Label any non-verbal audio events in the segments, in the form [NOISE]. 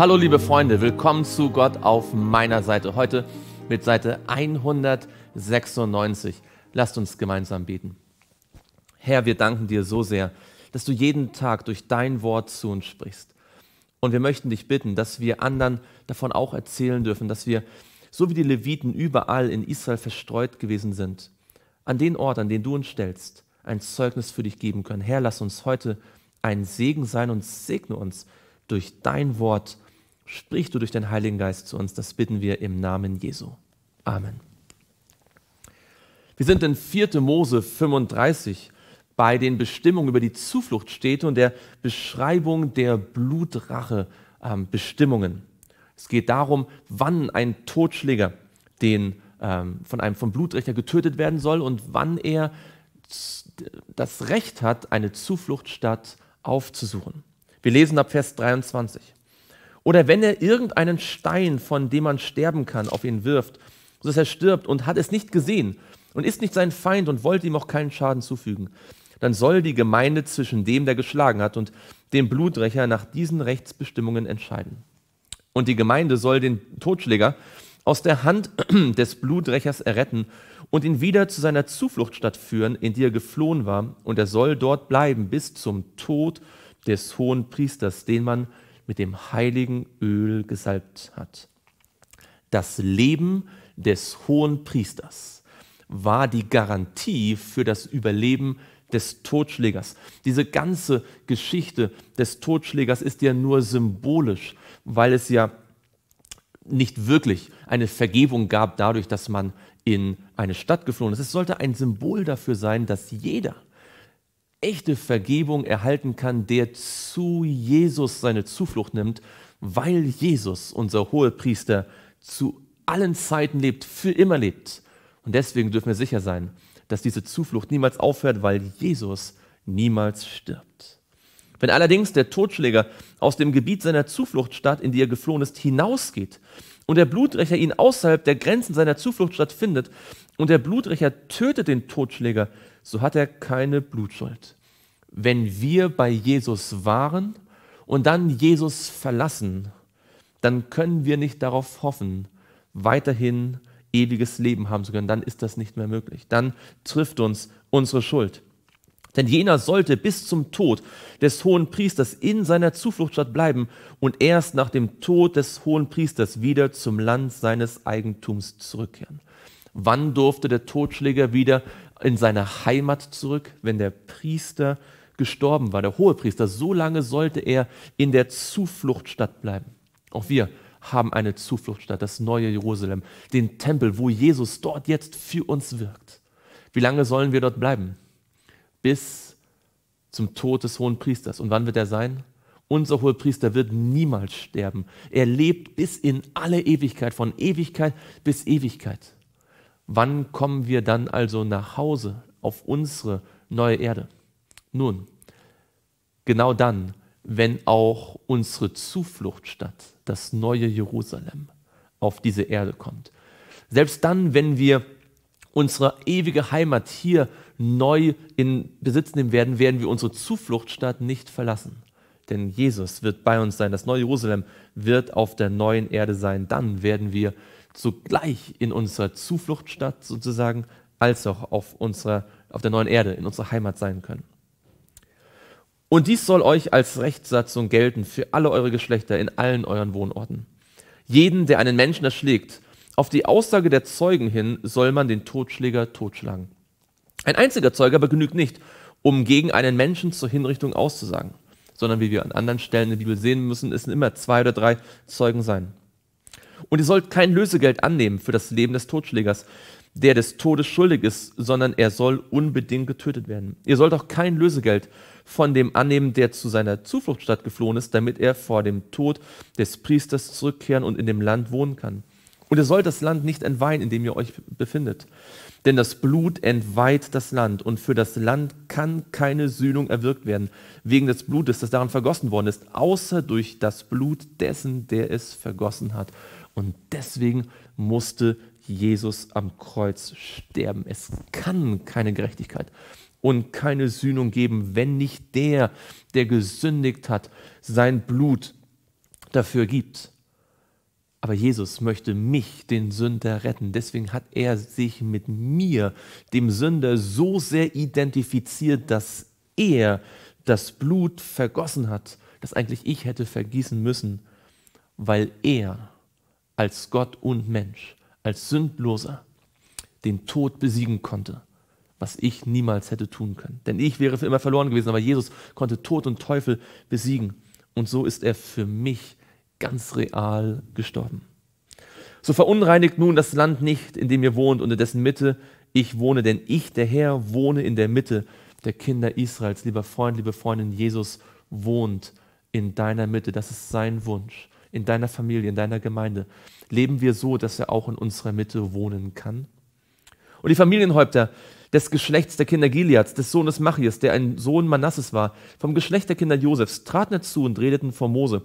Hallo liebe Freunde, willkommen zu Gott auf meiner Seite. Heute mit Seite 196. Lasst uns gemeinsam beten. Herr, wir danken dir so sehr, dass du jeden Tag durch dein Wort zu uns sprichst. Und wir möchten dich bitten, dass wir anderen davon auch erzählen dürfen, dass wir, so wie die Leviten überall in Israel verstreut gewesen sind, an den Ort, an den du uns stellst, ein Zeugnis für dich geben können. Herr, lass uns heute ein Segen sein und segne uns durch dein Wort Sprich du durch den Heiligen Geist zu uns, das bitten wir im Namen Jesu. Amen. Wir sind in 4. Mose 35 bei den Bestimmungen über die Zufluchtsstätte und der Beschreibung der Blutrache-Bestimmungen. Ähm, es geht darum, wann ein Totschläger den, ähm, von einem vom Blutrechter getötet werden soll und wann er das Recht hat, eine Zufluchtsstadt aufzusuchen. Wir lesen ab Vers 23. Oder wenn er irgendeinen Stein, von dem man sterben kann, auf ihn wirft, sodass er stirbt und hat es nicht gesehen und ist nicht sein Feind und wollte ihm auch keinen Schaden zufügen, dann soll die Gemeinde zwischen dem, der geschlagen hat, und dem Blutrecher nach diesen Rechtsbestimmungen entscheiden. Und die Gemeinde soll den Totschläger aus der Hand [CLEARS THROAT] des Blutrechers erretten und ihn wieder zu seiner Zufluchtsstadt führen, in die er geflohen war, und er soll dort bleiben bis zum Tod des hohen Priesters, den man mit dem heiligen Öl gesalbt hat. Das Leben des hohen Priesters war die Garantie für das Überleben des Totschlägers. Diese ganze Geschichte des Totschlägers ist ja nur symbolisch, weil es ja nicht wirklich eine Vergebung gab dadurch, dass man in eine Stadt geflohen ist. Es sollte ein Symbol dafür sein, dass jeder, echte Vergebung erhalten kann, der zu Jesus seine Zuflucht nimmt, weil Jesus, unser Hohepriester, zu allen Zeiten lebt, für immer lebt. Und deswegen dürfen wir sicher sein, dass diese Zuflucht niemals aufhört, weil Jesus niemals stirbt. Wenn allerdings der Totschläger aus dem Gebiet seiner Zufluchtsstadt, in die er geflohen ist, hinausgeht und der Blutrecher ihn außerhalb der Grenzen seiner Zufluchtsstadt findet und der Blutrecher tötet den Totschläger, so hat er keine Blutschuld. Wenn wir bei Jesus waren und dann Jesus verlassen, dann können wir nicht darauf hoffen, weiterhin ewiges Leben haben zu können. Dann ist das nicht mehr möglich. Dann trifft uns unsere Schuld. Denn jener sollte bis zum Tod des hohen Priesters in seiner Zufluchtsstadt bleiben und erst nach dem Tod des hohen Priesters wieder zum Land seines Eigentums zurückkehren. Wann durfte der Totschläger wieder in seine Heimat zurück, wenn der Priester gestorben war, der Hohepriester, so lange sollte er in der Zufluchtsstadt bleiben. Auch wir haben eine Zufluchtsstadt, das neue Jerusalem, den Tempel, wo Jesus dort jetzt für uns wirkt. Wie lange sollen wir dort bleiben? Bis zum Tod des Hohen Priesters. Und wann wird er sein? Unser Hohepriester wird niemals sterben. Er lebt bis in alle Ewigkeit, von Ewigkeit bis Ewigkeit. Wann kommen wir dann also nach Hause auf unsere neue Erde? Nun, genau dann, wenn auch unsere Zufluchtsstadt, das neue Jerusalem, auf diese Erde kommt. Selbst dann, wenn wir unsere ewige Heimat hier neu in Besitz nehmen werden, werden wir unsere Zufluchtsstadt nicht verlassen. Denn Jesus wird bei uns sein. Das neue Jerusalem wird auf der neuen Erde sein. Dann werden wir zugleich in unserer Zufluchtsstadt sozusagen als auch auf, unserer, auf der neuen Erde, in unserer Heimat sein können. Und dies soll euch als Rechtssatzung gelten für alle eure Geschlechter in allen euren Wohnorten. Jeden, der einen Menschen erschlägt, auf die Aussage der Zeugen hin soll man den Totschläger totschlagen. Ein einziger Zeuge aber genügt nicht, um gegen einen Menschen zur Hinrichtung auszusagen, sondern wie wir an anderen Stellen in der Bibel sehen müssen, es immer zwei oder drei Zeugen sein. Und ihr sollt kein Lösegeld annehmen für das Leben des Totschlägers, der des Todes schuldig ist, sondern er soll unbedingt getötet werden. Ihr sollt auch kein Lösegeld von dem annehmen, der zu seiner Zufluchtsstadt geflohen ist, damit er vor dem Tod des Priesters zurückkehren und in dem Land wohnen kann. Und ihr sollt das Land nicht entweihen, in dem ihr euch befindet. Denn das Blut entweiht das Land und für das Land kann keine Sühnung erwirkt werden, wegen des Blutes, das daran vergossen worden ist, außer durch das Blut dessen, der es vergossen hat. Und deswegen musste Jesus am Kreuz sterben. Es kann keine Gerechtigkeit und keine Sühnung geben, wenn nicht der, der gesündigt hat, sein Blut dafür gibt. Aber Jesus möchte mich, den Sünder, retten. Deswegen hat er sich mit mir, dem Sünder, so sehr identifiziert, dass er das Blut vergossen hat, das eigentlich ich hätte vergießen müssen, weil er als Gott und Mensch, als Sündloser, den Tod besiegen konnte, was ich niemals hätte tun können. Denn ich wäre für immer verloren gewesen, aber Jesus konnte Tod und Teufel besiegen. Und so ist er für mich ganz real gestorben. So verunreinigt nun das Land nicht, in dem ihr wohnt und in dessen Mitte ich wohne, denn ich, der Herr, wohne in der Mitte der Kinder Israels. Lieber Freund, liebe Freundin, Jesus wohnt in deiner Mitte. Das ist sein Wunsch. In deiner Familie, in deiner Gemeinde. Leben wir so, dass er auch in unserer Mitte wohnen kann? Und die Familienhäupter des Geschlechts der Kinder Gileads, des Sohnes Machias, der ein Sohn Manasses war, vom Geschlecht der Kinder Josefs, traten dazu und redeten vor Mose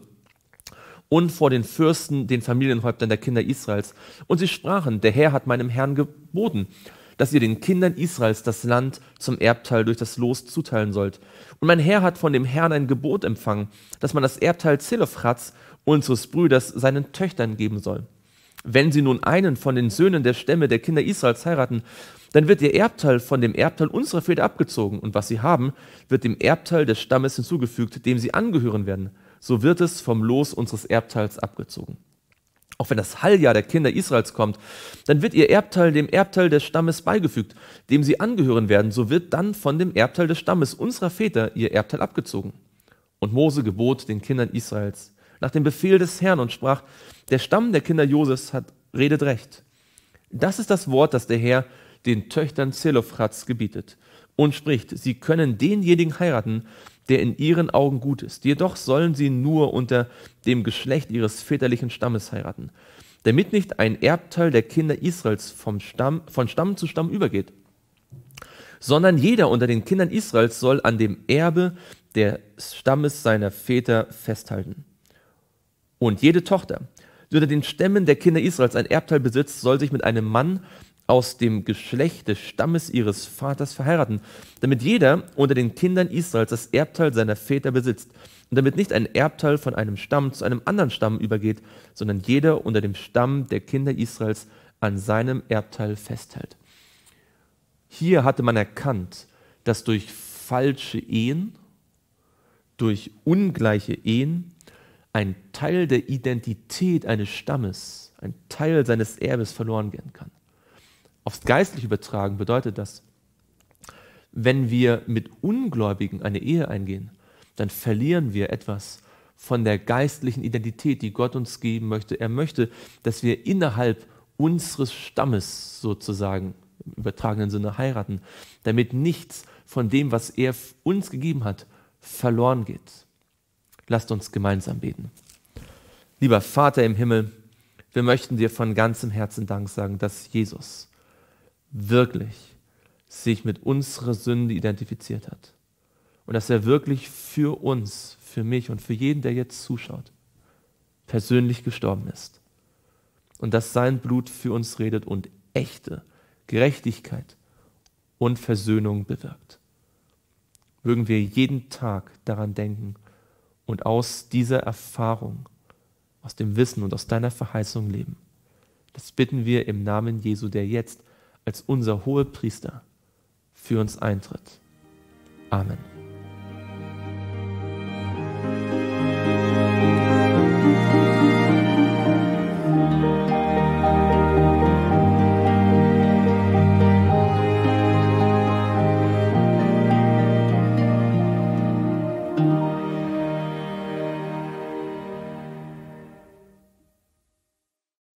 und vor den Fürsten, den Familienhäuptern der Kinder Israels. Und sie sprachen, der Herr hat meinem Herrn geboten, dass ihr den Kindern Israels das Land zum Erbteil durch das Los zuteilen sollt. Und mein Herr hat von dem Herrn ein Gebot empfangen, dass man das Erbteil Zelophrats, unseres Brüders, seinen Töchtern geben soll. Wenn sie nun einen von den Söhnen der Stämme der Kinder Israels heiraten, dann wird ihr Erbteil von dem Erbteil unserer Väter abgezogen, und was sie haben, wird dem Erbteil des Stammes hinzugefügt, dem sie angehören werden so wird es vom Los unseres Erbteils abgezogen. Auch wenn das Halljahr der Kinder Israels kommt, dann wird ihr Erbteil dem Erbteil des Stammes beigefügt, dem sie angehören werden, so wird dann von dem Erbteil des Stammes unserer Väter ihr Erbteil abgezogen. Und Mose gebot den Kindern Israels nach dem Befehl des Herrn und sprach, der Stamm der Kinder Josefs hat redet recht. Das ist das Wort, das der Herr den Töchtern Zelophrats gebietet und spricht, sie können denjenigen heiraten, der in ihren Augen gut ist. Jedoch sollen sie nur unter dem Geschlecht ihres väterlichen Stammes heiraten, damit nicht ein Erbteil der Kinder Israels vom Stamm, von Stamm zu Stamm übergeht, sondern jeder unter den Kindern Israels soll an dem Erbe des Stammes seiner Väter festhalten. Und jede Tochter, die unter den Stämmen der Kinder Israels ein Erbteil besitzt, soll sich mit einem Mann aus dem Geschlecht des Stammes ihres Vaters verheiraten, damit jeder unter den Kindern Israels das Erbteil seiner Väter besitzt und damit nicht ein Erbteil von einem Stamm zu einem anderen Stamm übergeht, sondern jeder unter dem Stamm der Kinder Israels an seinem Erbteil festhält. Hier hatte man erkannt, dass durch falsche Ehen, durch ungleiche Ehen ein Teil der Identität eines Stammes, ein Teil seines Erbes verloren gehen kann aufs Geistliche übertragen, bedeutet das, wenn wir mit Ungläubigen eine Ehe eingehen, dann verlieren wir etwas von der geistlichen Identität, die Gott uns geben möchte. Er möchte, dass wir innerhalb unseres Stammes sozusagen im übertragenen Sinne heiraten, damit nichts von dem, was er uns gegeben hat, verloren geht. Lasst uns gemeinsam beten. Lieber Vater im Himmel, wir möchten dir von ganzem Herzen Dank sagen, dass Jesus wirklich sich mit unserer Sünde identifiziert hat. Und dass er wirklich für uns, für mich und für jeden, der jetzt zuschaut, persönlich gestorben ist. Und dass sein Blut für uns redet und echte Gerechtigkeit und Versöhnung bewirkt. Mögen wir jeden Tag daran denken und aus dieser Erfahrung, aus dem Wissen und aus deiner Verheißung leben. Das bitten wir im Namen Jesu, der jetzt als unser Hohepriester für uns eintritt. Amen.